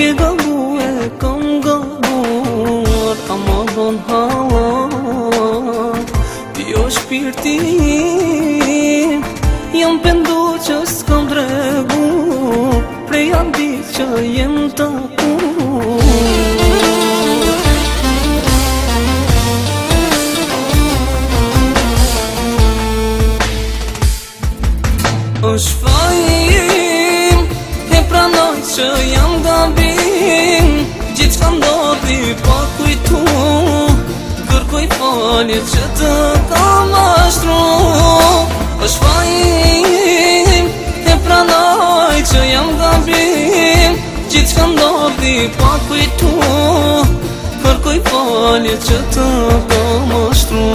ke gamu e kam gamu Amazon ha Ti o jo shpirti Jam pëndu që s'kam dregu Prej janë di që jem të përgjë Për kuj që të kam është tru është fajim E pranaj që jam gabim Gjithë këndor di pak kuj tu Për kuj palje që të kam është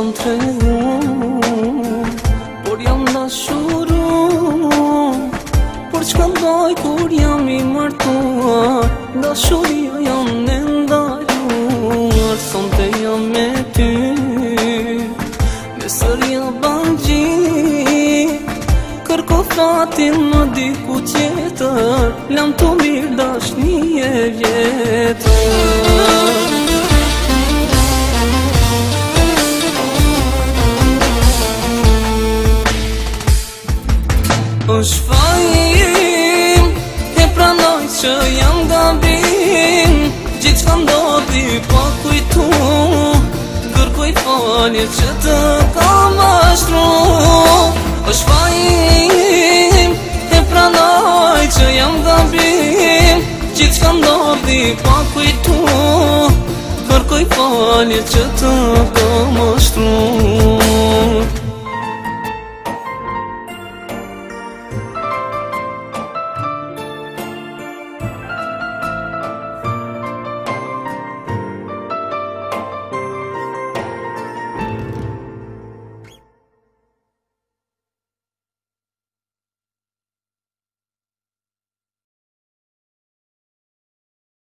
kom të rëmë Por jam da shuru Por që doj kur jam i mërtuar Da shuri jo jam në ndaruar Son të jam me ty Me sërja bëngji Kërko fatin më diku qeter Lam të mirë dash një e vjetër është fajim Dhe pranoj që jam gabim Gjithë që ndodhi pa po kujtu Kërkuj falje që të kam ashtru është fajim Dhe pranoj që jam gabim Gjithë që ndodhi pa po kujtu Kërkuj falje që të kam ashtru